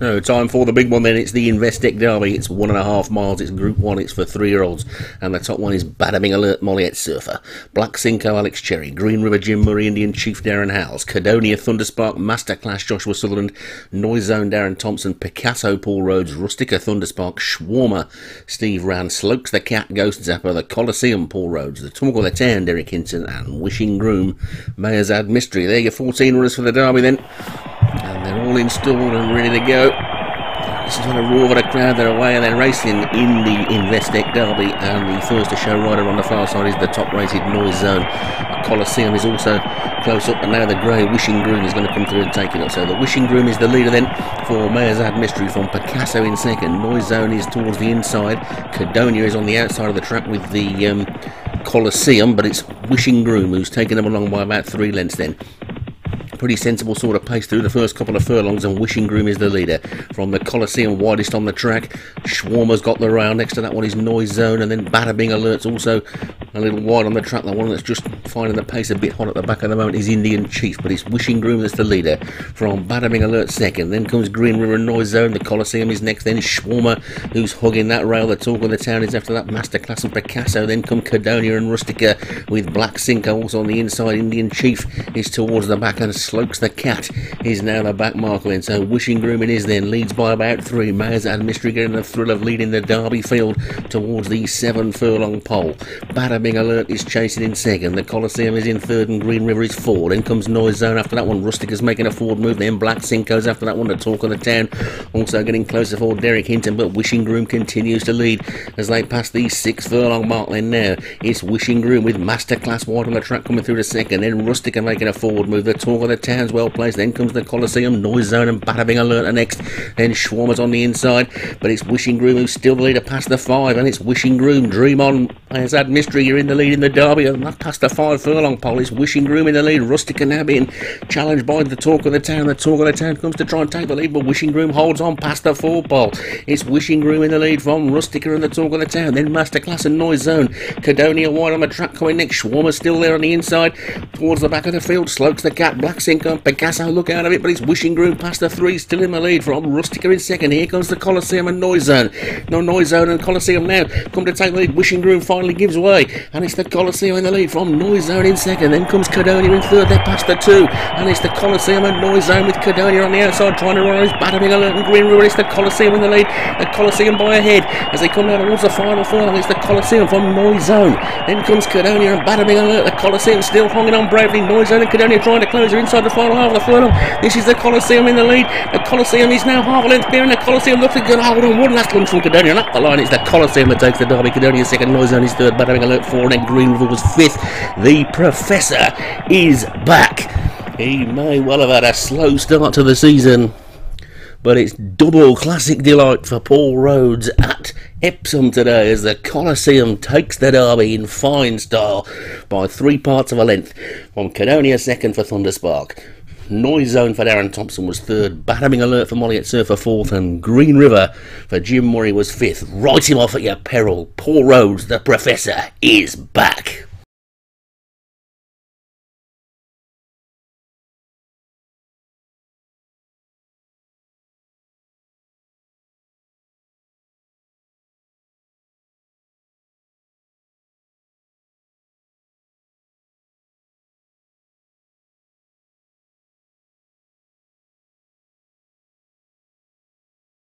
No, time for the big one then. It's the Investec Derby. It's one and a half miles. It's Group 1. It's for three year olds. And the top one is Badabing Alert Molliet Surfer. Black Cinco Alex Cherry. Green River Jim Murray Indian Chief Darren Howells. Cadonia Thunderspark Masterclass Joshua Sutherland. Noise Zone Darren Thompson. Picasso Paul Rhodes. Rustica Thunderspark. Schwarmer Steve Rand. Slokes the Cat Ghost Zapper. The Coliseum Paul Rhodes. The Talk the Town Derek Hinton. And Wishing Groom Mayorzad Mystery. There your 14 runners for the Derby then. All installed and ready to go. This is going to roar the crowd. They're away and they're racing in the Investec Derby. And the first to show rider on the far side is the top rated Noise Zone. The Coliseum is also close up. And now the grey Wishing Groom is going to come through and take it up. So the Wishing Groom is the leader then for Mayorzad Mystery from Picasso in second. Noise Zone is towards the inside. Cadonia is on the outside of the track with the um, Coliseum. But it's Wishing Groom who's taken them along by about three lengths then pretty sensible sort of pace through the first couple of furlongs, and Wishing Groom is the leader. From the Coliseum, widest on the track, Schwarmer's got the rail. Next to that one is Noise Zone, and then Badabing Alert's also a little wide on the track. The one that's just finding the pace a bit hot at the back at the moment is Indian Chief, but it's Wishing Groom that's the leader. From Badabing Alert second, then comes Green River Noise Zone. The Coliseum is next, then Schwarmer, who's hugging that rail. The talk of the town is after that Masterclass and Picasso. Then come Cadonia and Rustica with Black Cinco also on the inside. Indian Chief is towards the back and Slopes the Cat is now the back marker then. So Wishing Grooming is then leads by about three. Mayorzad Mystery getting the thrill of leading the Derby field towards the seven furlong pole. Badabing Alert is chasing in second. The Coliseum is in third and Green River is fourth. Then comes Noise Zone after that one. Rustic is making a forward move. Then Black Cinco's after that one. The talk of the town also getting closer for Derek Hinton. But Wishing Groom continues to lead as they pass the six furlong mark then now. It's Wishing Groom with Masterclass wide on the track coming through the second. Then Rustic are making a forward move. The talk of the town's well placed. Then comes the Coliseum, Noise Zone, and Badabing Alert are next. Then Schwarmer's on the inside, but it's Wishing Groom who's still the leader past the five, and it's Wishing Groom. Dream on has that mystery. You're in the lead in the Derby, and not past the five furlong pole. It's Wishing Groom in the lead. Rustica now being challenged by the talk of the town. The talk of the town comes to try and take the lead, but Wishing Groom holds on past the four pole. It's Wishing Groom in the lead from Rustica and the talk of the town. Then Masterclass and Noise Zone. Cadonia wide on the track coming next. Schwarmer's still there on the inside towards the back of the field. Slopes the cat. Black Cinco and Picasso look out of it, but it's Wishing Groom past the three, still in the lead from Rustica in second. Here comes the Coliseum and Noise Zone. No Noise Zone and Coliseum now come to take the lead. Wishing Groom finally gives way, and it's the Coliseum in the lead from Noise Zone in second. Then comes Cadonia in third. They're past the two, and it's the Coliseum and Noise Zone with Cadonia on the outside trying to run his Badabing Alert and Green River. It's the Coliseum in the lead. The Coliseum by a head as they come down towards the final furlong. It's the Coliseum from Noise Zone. Then comes Cadonia and Badabing Alert. The Coliseum still hanging on bravely. Noise Zone and Cadonia trying to close her inside the final half of the furlong. This is the Coliseum in the lead. The Coliseum is now half a length clear, and the Coliseum looks good. Hold on, one last lunge from Cadonia, and up the line. It's the Coliseum that takes the Derby. Cadonia second, Noise Zone is third, Badabing Alert four, and then Green River was fifth. The Professor is back. He may well have had a slow start to the season but it's double classic delight for Paul Rhodes at Epsom today as the Coliseum takes the derby in fine style by three parts of a length from Cadonia second for Thunderspark. Noise Zone for Darren Thompson was third, Badabing Alert for Molliet Surfer fourth, and Green River for Jim Murray was fifth. Write him off at your peril. Paul Rhodes, the Professor, is back.